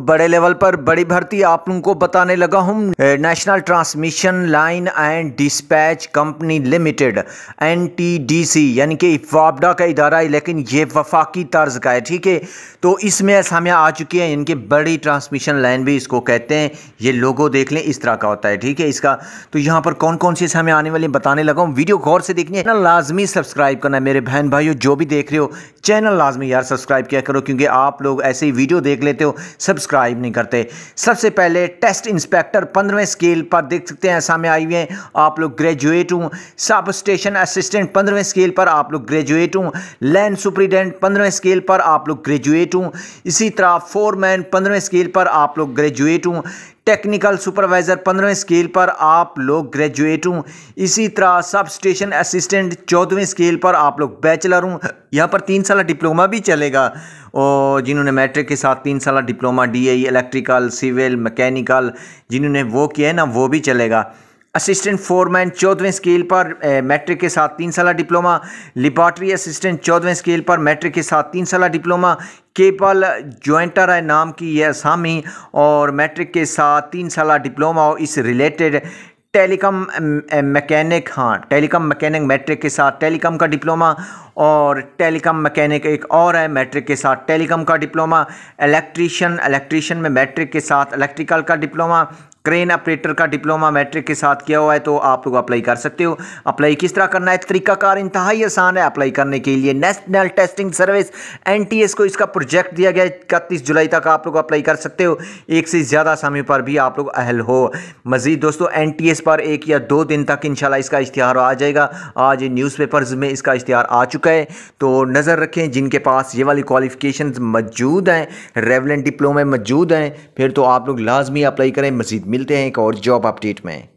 बड़े लेवल पर बड़ी भर्ती आप लोगों को बताने लगा हूँ। National transmission line and dispatch company limited NTDC यानी कि वापडा का इदारा है, लेकिन ये वफाकी तर्ज का है, ठीक है? तो इसमें असामियाँ आ चुकी हैं, इनकी बड़ी ट्रांसमिशन लाइन भी इसको कहते हैं। ये लोगो देख लें, इस तरह का होता है, ठीक है, इसका। तो यहाँ पर कौन कौन सी असामियाँ आने वाली बताने लगा हूँ। वीडियो गौर से देखनी है लाजमी सब्सक्राइब करना मेरे बहन भाइयों, जो भी देख रहे हो, चैनल लाजमी यार सब्सक्राइब किया करो, क्योंकि आप लोग ऐसे ही वीडियो देख लेते हो, सब्सक्राइब नहीं करते। सबसे पहले टेस्ट इंस्पेक्टर पंद्रहवें स्केल पर देख सकते हैं, सामने आई हुए आप लोग ग्रेजुएट हूँ। सब स्टेशन असिस्टेंट पंद्रहवें स्केल पर आप लोग ग्रेजुएट हूँ। लैंड सुप्रिटेंडेंट पंद्रहवें स्केल पर आप लोग ग्रेजुएट हूँ। इसी तरह फोरमैन पंद्रहवें स्केल पर आप लोग ग्रेजुएट हूँ। टेक्निकल सुपरवाइज़र पंद्रहवें स्केल पर आप लोग ग्रेजुएट हूँ। इसी तरह सब स्टेशन असिस्टेंट चौदहवें स्केल पर आप लोग बैचलर हूँ। यहाँ पर तीन साल डिप्लोमा भी चलेगा। और जिन्होंने मैट्रिक के साथ तीन साल diploma D electrical civil mechanical जिन्होंने वो किया है ना, वो भी चलेगा। असिस्टेंट फोरमैन चौदहवें स्केल पर मैट्रिक के साथ तीन साल डिप्लोमा लिबार्ट्री असिस्टेंट चौदहवें स्केल पर, मैट्रिक के साथ तीन साल डिप्लोमा केपल ज्वाइंटर है नाम की, यह असामी और मैट्रिक के साथ तीन साल डिप्लोमा और इस रिलेटेड टेलीकॉम मैकेनिक हाँ टेलीकॉम, मैकेनिक मैट्रिक के साथ टेलीकॉम का डिप्लोमा और टेलीकॉम मैकेनिक एक और है, मैट्रिक के साथ टेलीकॉम का डिप्लोमा, इलेक्ट्रीशियन इलेक्ट्रीशियन में मैट्रिक के साथ इलेक्ट्रिकल का डिप्लोमा क्रेन ऑपरेटर का डिप्लोमा मैट्रिक के साथ किया हुआ है तो आप लोग अप्लाई कर सकते हो। अप्लाई किस तरह करना है? तरीकाकार, इंतहाई आसान है अप्लाई करने के लिए। नेशनल टेस्टिंग सर्विस एनटीएस को इसका प्रोजेक्ट दिया गया है। इकतीस जुलाई तक आप लोग अप्लाई कर सकते हो। एक से ज़्यादा समय पर भी आप लोग अहल हो। मज़ीद दोस्तों एनटीएस पर एक या दो दिन तक इनशाला इसका इश्तहार आ जाएगा। आज न्यूज़पेपर्स में इसका इश्तहार आ चुका है। तो नज़र रखें, जिनके पास ये वाली क्वालिफिकेशन मौजूद हैं रेवलेंट डिप्लोमे मौजूद हैं, फिर तो आप लोग लाजमी अप्लाई करें। मज़ीद मिलते हैं एक और जॉब अपडेट में।